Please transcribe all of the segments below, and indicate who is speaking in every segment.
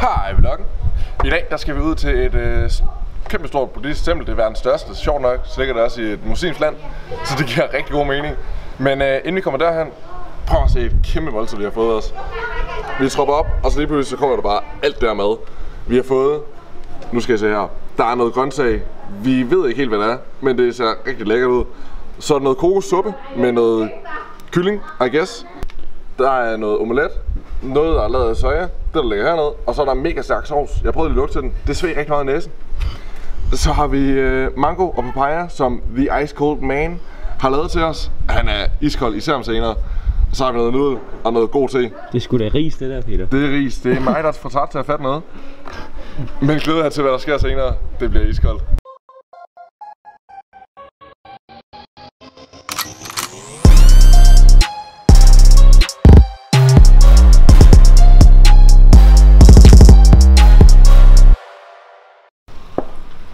Speaker 1: Hej vloggen. I dag der skal vi ud til et øh, kæmpe stort buddhistisk tempel. Det er verdens største. Sjovt nok, så ligger det også i et muslimsk land. Så det giver rigtig god mening. Men øh, inden vi kommer derhen, prøv at se et kæmpe måltid, vi har fået os. Vi tropper op, og så lige pludselig så kommer der bare alt der mad. Vi har fået, nu skal jeg se her, der er noget grøntsag. Vi ved ikke helt, hvad det er, men det ser rigtig lækkert ud. Så er der noget kokossuppe med noget kylling, I guess. Der er noget omelet, noget der er lavet af soja, det der ligger hernede, og så er der mega stærk sovs. Jeg prøvede lige at lugte til den, det sved rigtig meget i næsen. Så har vi øh, mango og papaya, som The Ice Cold Man har lavet til os. Han er iskold, især om senere. Så har vi noget nudel og noget god te.
Speaker 2: Det er sgu da ris, det der, Peter.
Speaker 1: Det er ris. Det er mig, der er for træt til at fatte noget. Men glæder jeg til, hvad der sker senere. Det bliver iskoldt.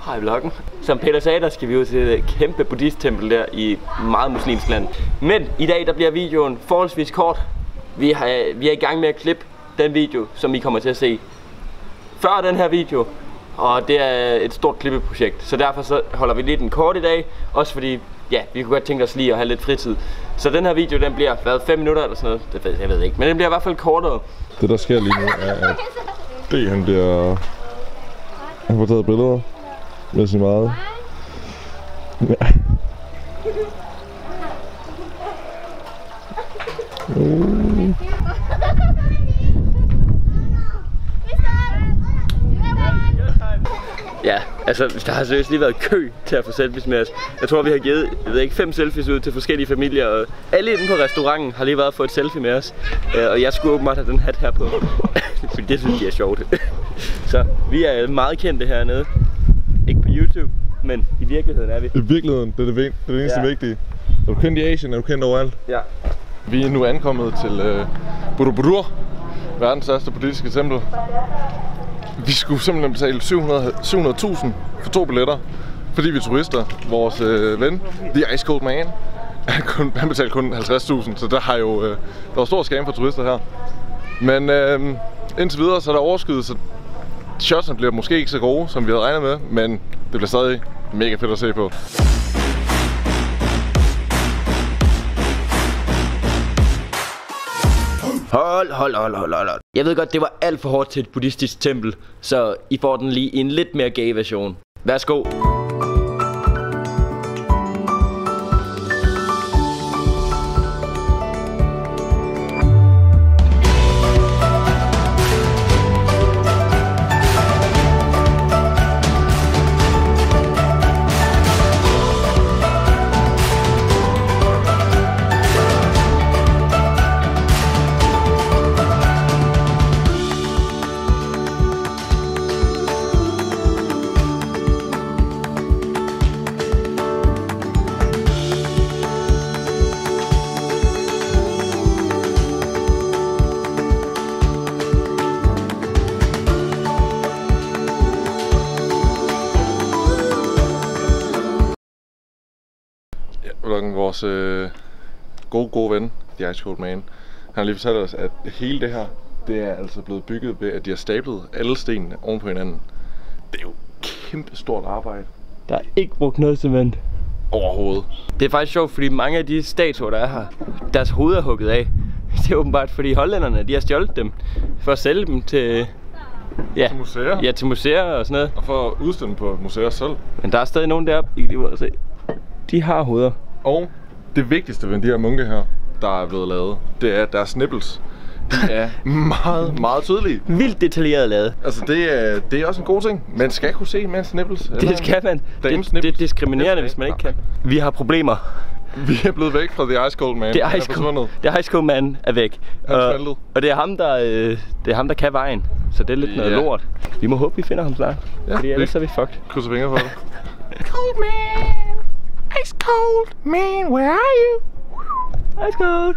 Speaker 2: Hej vloggen. Som Peter sagde, der skal vi ud til et kæmpe buddhisttempel der i meget muslimsk land. Men i dag der bliver videoen forholdsvis kort. Vi, har, vi er i gang med at klippe den video, som I kommer til at se før den her video. Og det er et stort klippeprojekt, så derfor så holder vi lidt den kort i dag. Også fordi, ja, vi kunne godt tænke os lige at have lidt fritid. Så den her video, den bliver, været 5 minutter eller sådan noget? Det ved jeg ved ikke, men den bliver i hvert fald kortere.
Speaker 1: Det der sker lige nu er, at D han bliver... Han får taget billeder med så meget. Ja. Uh.
Speaker 2: Ja, altså der har seriøst lige været kø til at få selfies med os. Jeg tror vi har givet, jeg ved ikke, fem selfies ud til forskellige familier, og alle inde på restauranten har lige været for et selfie med os. Øh, og jeg skulle åbenbart have den hat her på, fordi det synes jeg er sjovt. Så vi er meget kendte hernede. YouTube, men i virkeligheden er vi.
Speaker 1: I virkeligheden, det er det, det, er det eneste
Speaker 2: Ja.
Speaker 1: vigtige. Er du kendt i Asien, er du kendt overalt.
Speaker 2: Ja.
Speaker 1: Vi er nu ankommet til øh, Borobudur, verdens største politiske tempel. Vi skulle simpelthen betale 700 700.000 for to billetter, fordi vi er turister. Vores øh, ven, The Ice Cold Man, han, kun, han betalte kun 50.000, så der har jo øh, der var stor skam for turister her. Men øh, indtil videre så er der overskud, så shotsene bliver måske ikke så gode, som vi havde regnet med, men det bliver stadig mega fedt at se på.
Speaker 2: Hold, hold, hold, hold, hold. hold. Jeg ved godt, det var alt for hårdt til et buddhistisk tempel, så I får den lige i en lidt mere gay version. Værsgo.
Speaker 1: Vloggen, vores øh, gode, gode ven, The Ice Cold Man, han har lige fortalt os, at hele det her, det er altså blevet bygget ved, at de har stablet alle stenene oven på hinanden. Det er jo kæmpe stort arbejde
Speaker 2: Der er ikke brugt noget cement.
Speaker 1: overhovedet.
Speaker 2: Det er faktisk sjovt, fordi mange af de statuer, der er her, deres hoved er hugget af. Det er åbenbart, fordi hollænderne, de har stjålet dem for at sælge dem til, ja,
Speaker 1: Til museer?
Speaker 2: ja, til museer og sådan noget.
Speaker 1: Og for at udstille på museer selv.
Speaker 2: Men der er stadig nogen deroppe, I kan lige ud og se. De har hoveder.
Speaker 1: Og det vigtigste ved de her munke her, der er blevet lavet, det er, deres nipples, de er meget, meget tydelige.
Speaker 2: Vildt detaljeret lavet.
Speaker 1: Altså, det er, det er også en god ting. Man skal kunne se mænds nipples.
Speaker 2: Det skal man.
Speaker 1: dames
Speaker 2: Det, det er
Speaker 1: nipples.
Speaker 2: diskriminerende, hvis man ikke kan. Vi har problemer.
Speaker 1: Vi er blevet væk fra The Ice Cold Man.
Speaker 2: Det er Ice. Cold, det er Ice Cold Man er væk.
Speaker 1: Er
Speaker 2: Og, og det er ham, der, øh, det er ham, der kan vejen. Så det er lidt noget
Speaker 1: Ja.
Speaker 2: lort. Vi må håbe, vi finder ham snart.
Speaker 1: Ja,
Speaker 2: fordi ellers
Speaker 1: vi-
Speaker 2: er vi fucked.
Speaker 1: Krydser fingre for det.
Speaker 2: Cold man! Ice cold man, where are you? Ice cold!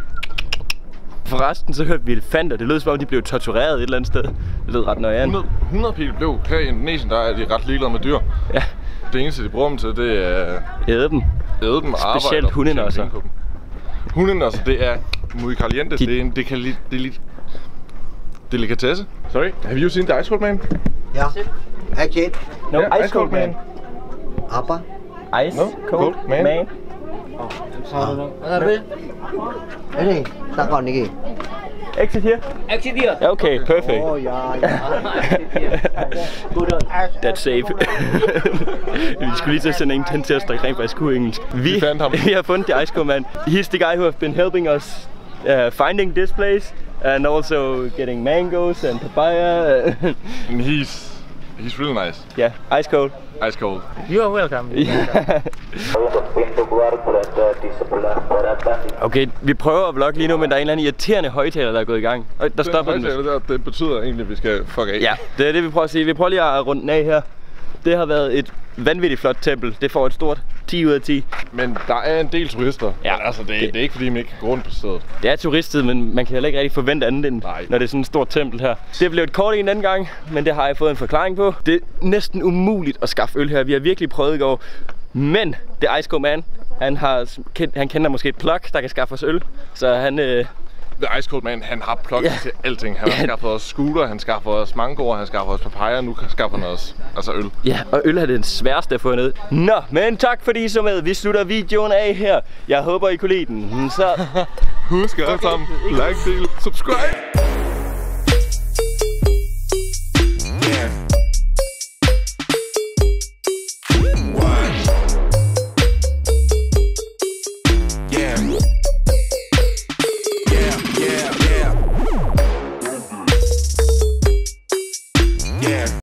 Speaker 2: Forresten så hørte vi elefanter. Det lød som om, de blev tortureret et eller andet sted. Det lød ret nøjeren.
Speaker 1: 100, 100 pil blev. Her i Indonesien, der er de ret ligeglade med dyr.
Speaker 2: Ja,
Speaker 1: Det eneste, de bruger dem til, det er
Speaker 2: æde dem.
Speaker 1: æde dem og arbejde.
Speaker 2: Specielt
Speaker 1: og tjene
Speaker 2: hundenosser.
Speaker 1: penge på dem. Hundenosser, det er muy caliente.
Speaker 2: De-
Speaker 1: Det, er en, det, kan lidt, det er lidt... delikatesse. Sorry, have you seen the Ice Cold Man?
Speaker 3: Yeah. Action.
Speaker 2: No,
Speaker 1: Yeah,
Speaker 2: ice cold man.
Speaker 3: Apa?
Speaker 2: Ice
Speaker 1: No,
Speaker 2: cold,
Speaker 1: cold man.
Speaker 2: man.
Speaker 3: Ini tak kau ni.
Speaker 2: Exit here.
Speaker 4: Exit here.
Speaker 2: Okay, perfect.
Speaker 3: Oh ya ya.
Speaker 4: Good on.
Speaker 2: That's safe. vi skulle lige til at sende en til os, der rent faktisk kunne engelsk. Vi,
Speaker 1: Vi fandt ham.
Speaker 2: vi har fundet the Ice Cold Man. He's the guy who has been helping us uh, finding this place and also getting mangoes and papaya.
Speaker 1: And he's he's really nice.
Speaker 2: yeah, ice cold.
Speaker 1: Ice cold.
Speaker 4: You are welcome.
Speaker 2: Okay, vi prøver at vlogge lige nu, men der er en eller anden irriterende højtaler, der er gået i gang. Og der stopper den.
Speaker 1: højtaler der, det betyder egentlig, at vi skal fuck af.
Speaker 2: Ja, det er det, vi prøver at sige. Vi prøver lige at runde den af her. Det har været et vanvittigt flot tempel. Det får et stort 10 ud af 10.
Speaker 1: Men der er en del turister.
Speaker 2: Ja.
Speaker 1: Men altså, det, det er ikke fordi, man ikke kan gå rundt på stedet.
Speaker 2: Det er turistet, men man kan heller ikke rigtig forvente andet end,
Speaker 1: Nej.
Speaker 2: når det er sådan et stort tempel her. Det blev et kort en anden gang, men det har jeg fået en forklaring på. Det er næsten umuligt at skaffe øl her. Vi har virkelig prøvet i går. Men det Ice Cold Man, han, har, han kender måske et plug, der kan skaffe os øl. Så han, øh,
Speaker 1: The Ice Cold Man, han har plug
Speaker 2: Ja.
Speaker 1: til alting. Han har
Speaker 2: Ja.
Speaker 1: skaffet os scooter, han skaffer os mangoer, han skaffer os papaya, nu skaffer han os altså øl.
Speaker 2: Ja, og øl er det sværeste at få ned. Nå, men tak fordi I så med. Vi slutter videoen af her. Jeg håber, I kunne lide den. Så
Speaker 1: Husk alle sammen, like, del, subscribe!